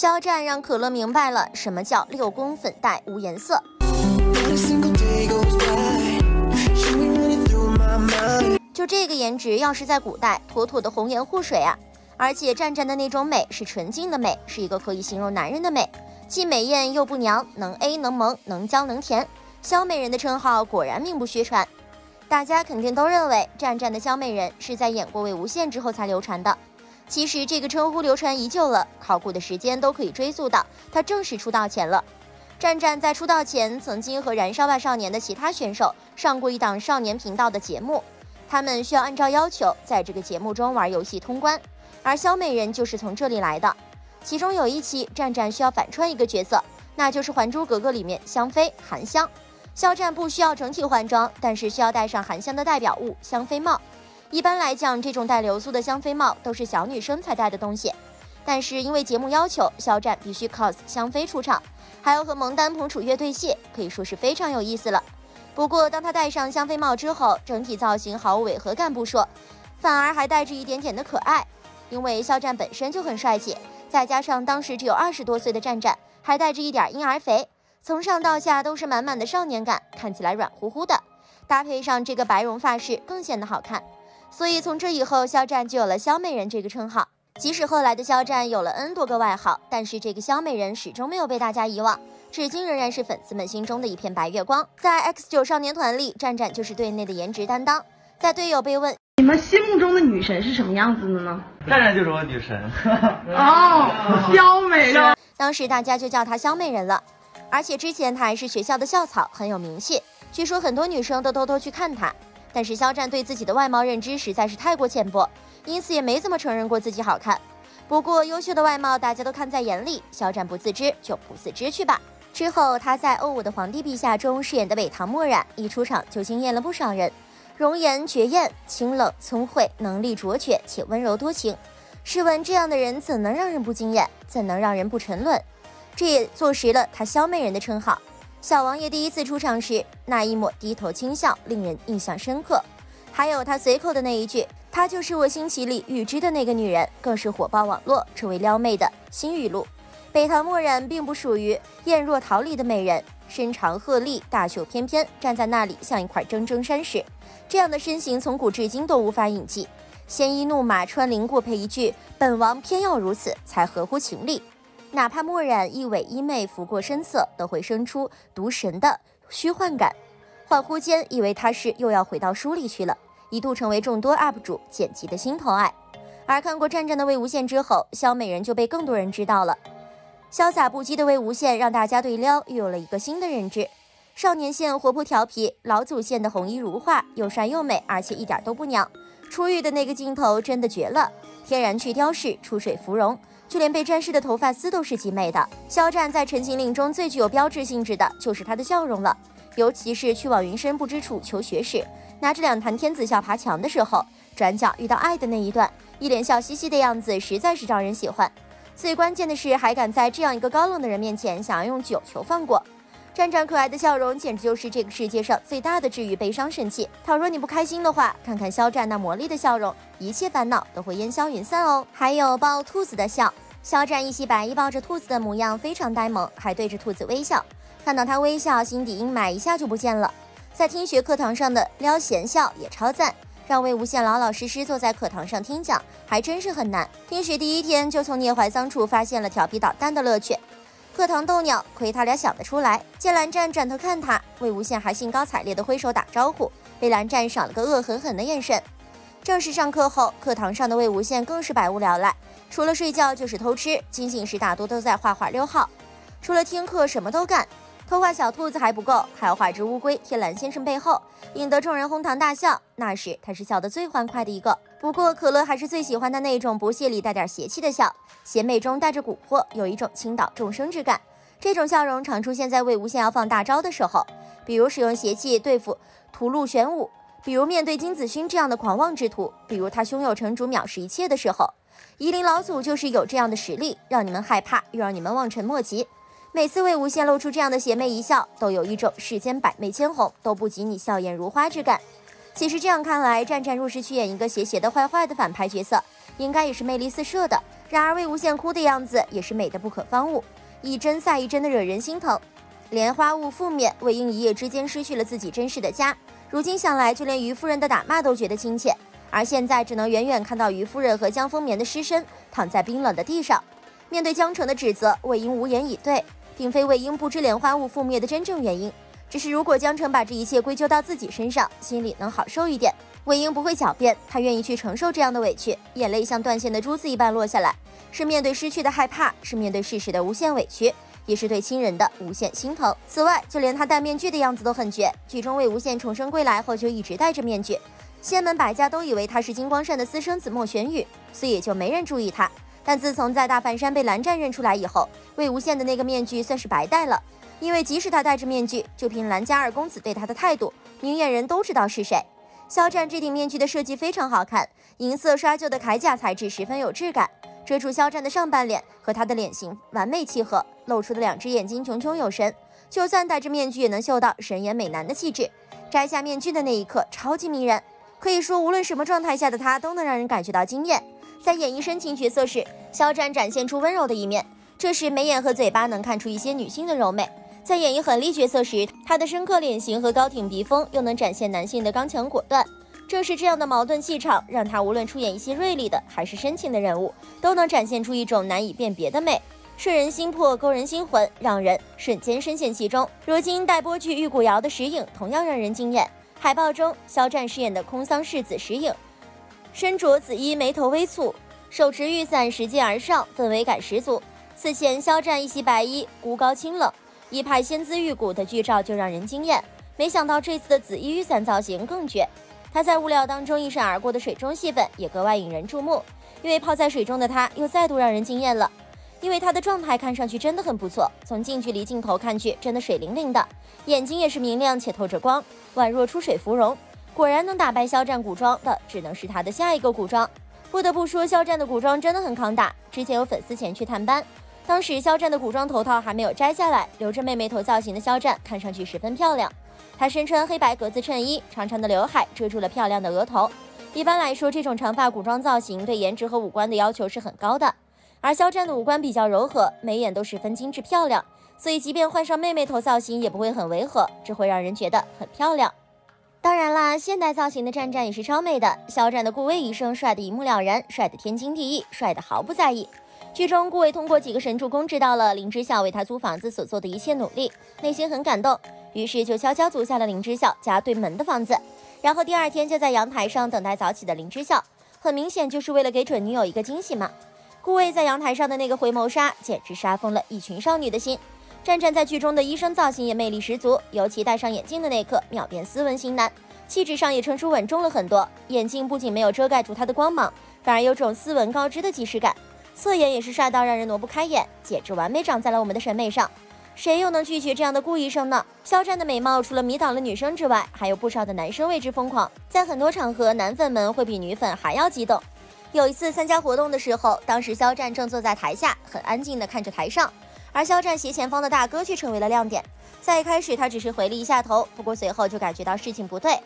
肖战让可乐明白了什么叫六宫粉黛无颜色。就这个颜值，要是在古代，妥妥的红颜祸水啊！而且战战的那种美是纯净的美，是一个可以形容男人的美，既美艳又不娘，能 A 能萌，能娇能甜。肖美人的称号果然名不虚传，大家肯定都认为战战的肖美人是在演过《魏无羡》之后才流传的。其实这个称呼流传已久了，考古的时间都可以追溯到他正式出道前了。战战在出道前曾经和《燃烧吧少年》的其他选手上过一档少年频道的节目。他们需要按照要求在这个节目中玩游戏通关，而小美人就是从这里来的。其中有一期，战战需要反串一个角色，那就是《还珠格格》里面香妃韩香。肖战不需要整体换装，但是需要戴上韩香的代表物香妃帽。一般来讲，这种带流苏的香妃帽都是小女生才戴的东西。但是因为节目要求，肖战必须 cos 香妃出场，还要和蒙丹彭楚乐对戏，可以说是非常有意思了。不过，当他戴上香妃帽之后，整体造型毫无违和感不说，反而还带着一点点的可爱。因为肖战本身就很帅气，再加上当时只有二十多岁的战战，还带着一点婴儿肥，从上到下都是满满的少年感，看起来软乎乎的，搭配上这个白绒发饰，更显得好看。所以从这以后，肖战就有了“肖美人”这个称号。即使后来的肖战有了 N 多个外号，但是这个“肖美人”始终没有被大家遗忘。至今仍然是粉丝们心中的一片白月光。在 X 九少年团里，战战就是队内的颜值担当。在队友被问你们心目中的女神是什么样子的呢？战战就是我女神。哦，肖美人。当时大家就叫她肖美人了。而且之前她还是学校的校草，很有名气。据说很多女生都偷偷去看她。但是肖战对自己的外貌认知实在是太过浅薄，因此也没怎么承认过自己好看。不过优秀的外貌大家都看在眼里，肖战不自知就不自知去吧。之后，他在《哦我的皇帝陛下》中饰演的北唐墨染，一出场就惊艳了不少人。容颜绝艳，清冷聪慧，能力卓绝且温柔多情。试问这样的人怎能让人不惊艳？怎能让人不沉沦？这也坐实了他“萧媚人”的称号。小王爷第一次出场时，那一抹低头轻笑，令人印象深刻。还有他随口的那一句：“她就是我心奇里预知的那个女人”，更是火爆网络，成为撩妹的新语录。北唐墨染并不属于艳若桃李的美人，身长鹤立，大袖翩翩，站在那里像一块铮铮山石。这样的身形从古至今都无法隐迹。鲜衣怒马穿林过，配一句“本王偏要如此”，才合乎情理。哪怕墨染一尾衣袂拂过身色，都会生出毒神的虚幻感。恍惚间，以为他是又要回到书里去了，一度成为众多 UP 主剪辑的心头爱。而看过战战的魏无羡之后，肖美人就被更多人知道了。潇洒不羁的魏无羡让大家对撩又有了一个新的认知。少年线活泼调皮，老祖线的红衣如画，又帅又美，而且一点都不娘。出狱的那个镜头真的绝了，天然去雕饰，出水芙蓉，就连被沾湿的头发丝都是极美的。肖战在《陈情令》中最具有标志性质的就是他的笑容了，尤其是去往云深不知处求学时，拿着两坛天子笑爬墙的时候，转角遇到爱的那一段，一脸笑嘻嘻的样子，实在是招人喜欢。最关键的是，还敢在这样一个高冷的人面前想要用酒求放过。战战可爱的笑容，简直就是这个世界上最大的治愈悲伤神器。倘若你不开心的话，看看肖战那魔力的笑容，一切烦恼都会烟消云散哦。还有抱兔子的笑，肖战一袭白衣抱着兔子的模样非常呆萌，还对着兔子微笑。看到他微笑，心底阴霾一下就不见了。在听学课堂上的撩闲笑也超赞。让魏无羡老老实实坐在课堂上听讲，还真是很难。听学第一天就从聂怀桑处发现了调皮捣蛋的乐趣。课堂逗鸟，亏他俩想得出来。见蓝湛转头看他，魏无羡还兴高采烈地挥手打招呼，被蓝湛赏了个恶狠狠的眼神。正式上课后，课堂上的魏无羡更是百无聊赖，除了睡觉就是偷吃，清醒时大多都在画画溜号。除了听课，什么都干。偷画小兔子还不够，还要画只乌龟贴蓝先生背后，引得众人哄堂大笑。那时他是笑得最欢快的一个。不过可乐还是最喜欢的那种不屑里带点邪气的笑，邪魅中带着蛊惑，有一种倾倒众生之感。这种笑容常出现在魏无羡要放大招的时候，比如使用邪气对付屠戮玄武，比如面对金子勋这样的狂妄之徒，比如他胸有成竹藐视一切的时候。夷陵老祖就是有这样的实力，让你们害怕，又让你们望尘莫及。每次魏无羡露出这样的邪魅一笑，都有一种世间百媚千红都不及你笑颜如花之感。其实这样看来，战战若是去演一个邪邪的坏坏的反派角色，应该也是魅力四射的。然而魏无羡哭的样子也是美的不可方物，一针赛一针的惹人心疼。莲花坞覆灭，魏婴一夜之间失去了自己真实的家。如今想来，就连于夫人的打骂都觉得亲切。而现在只能远远看到于夫人和江丰眠的尸身躺在冰冷的地上。面对江澄的指责，魏婴无言以对，并非魏婴不知莲花坞覆灭的真正原因，只是如果江澄把这一切归咎到自己身上，心里能好受一点。魏婴不会狡辩，他愿意去承受这样的委屈，眼泪像断线的珠子一般落下来，是面对失去的害怕，是面对事实的无限委屈，也是对亲人的无限心疼。此外，就连他戴面具的样子都很绝。剧中魏无羡重生归来后就一直戴着面具。仙门百家都以为他是金光善的私生子莫玄羽，所以也就没人注意他。但自从在大梵山被蓝湛认出来以后，魏无羡的那个面具算是白戴了。因为即使他戴着面具，就凭蓝家二公子对他的态度，明眼人都知道是谁。肖战这顶面具的设计非常好看，银色刷旧的铠甲材质十分有质感，遮住肖战的上半脸，和他的脸型完美契合，露出的两只眼睛炯炯有神，就算戴着面具也能嗅到神颜美男的气质。摘下面具的那一刻，超级迷人。可以说，无论什么状态下的他都能让人感觉到惊艳。在演绎深情角色时，肖战展现出温柔的一面，这时眉眼和嘴巴能看出一些女性的柔美；在演绎狠厉角色时，他的深刻脸型和高挺鼻峰又能展现男性的刚强果断。正是这样的矛盾气场，让他无论出演一些锐利的还是深情的人物，都能展现出一种难以辨别的美，摄人心魄，勾人心魂，让人瞬间深陷其中。如今待播剧《玉骨遥》的石影同样让人惊艳。海报中，肖战饰演的空桑世子石影，身着紫衣，眉头微蹙，手持玉伞，拾阶而上，氛围感十足。此前，肖战一袭白衣，孤高清冷，一派仙姿玉骨的剧照就让人惊艳。没想到这次的紫衣玉伞造型更绝。他在物料当中一闪而过的水中戏份也格外引人注目，因为泡在水中的他又再度让人惊艳了。因为他的状态看上去真的很不错，从近距离镜头看去，真的水灵灵的，眼睛也是明亮且透着光，宛若出水芙蓉。果然能打败肖战古装的，只能是他的下一个古装。不得不说，肖战的古装真的很抗打。之前有粉丝前去探班，当时肖战的古装头套还没有摘下来，留着妹妹头造型的肖战看上去十分漂亮。他身穿黑白格子衬衣，长长的刘海遮住了漂亮的额头。一般来说，这种长发古装造型对颜值和五官的要求是很高的。而肖战的五官比较柔和，眉眼都十分精致漂亮，所以即便换上妹妹头造型也不会很违和，只会让人觉得很漂亮。当然啦，现代造型的战战也是超美的。肖战的顾魏一生帅得一目了然，帅得天经地义，帅得毫不在意。剧中顾魏通过几个神助攻知道了林之孝为他租房子所做的一切努力，内心很感动，于是就悄悄租下了林之孝家对门的房子，然后第二天就在阳台上等待早起的林之孝，很明显就是为了给准女友一个惊喜嘛。顾魏在阳台上的那个回眸杀，简直杀疯了一群少女的心。战战在剧中的医生造型也魅力十足，尤其戴上眼镜的那刻，秒变斯文型男，气质上也成熟稳重了很多。眼镜不仅没有遮盖住他的光芒，反而有种斯文高知的即视感。侧颜也是帅到让人挪不开眼，简直完美长在了我们的审美上。谁又能拒绝这样的顾医生呢？肖战的美貌除了迷倒了女生之外，还有不少的男生为之疯狂。在很多场合，男粉们会比女粉还要激动。有一次参加活动的时候，当时肖战正坐在台下，很安静地看着台上，而肖战斜前方的大哥却成为了亮点。在一开始，他只是回了一下头，不过随后就感觉到事情不对，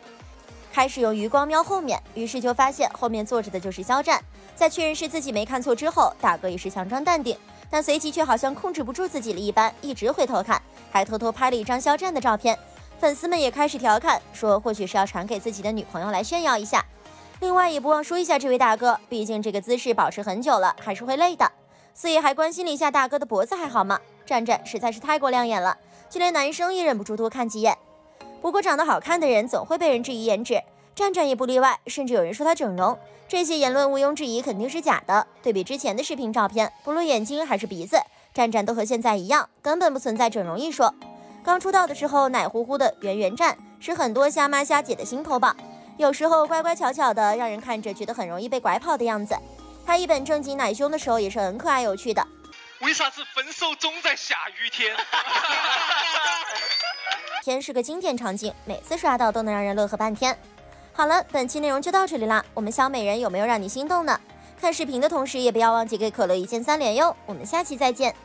开始用余光瞄后面，于是就发现后面坐着的就是肖战。在确认是自己没看错之后，大哥也是强装淡定，但随即却好像控制不住自己了一般，一直回头看，还偷偷拍了一张肖战的照片。粉丝们也开始调侃说，或许是要传给自己的女朋友来炫耀一下。另外也不忘说一下这位大哥，毕竟这个姿势保持很久了，还是会累的，所以还关心了一下大哥的脖子还好吗？战战实在是太过亮眼了，就连男生也忍不住多看几眼。不过长得好看的人总会被人质疑颜值，战战也不例外，甚至有人说他整容。这些言论毋庸置疑肯定是假的。对比之前的视频照片，不论眼睛还是鼻子，战战都和现在一样，根本不存在整容一说。刚出道的时候奶乎乎的圆圆战，是很多虾妈虾姐的心头宝。有时候乖乖巧巧的，让人看着觉得很容易被拐跑的样子。他一本正经奶凶的时候也是很可爱有趣的。为啥子分手总在下雨天？天是个经典场景，每次刷到都能让人乐呵半天。好了，本期内容就到这里啦。我们小美人有没有让你心动呢？看视频的同时也不要忘记给可乐一键三连哟。我们下期再见。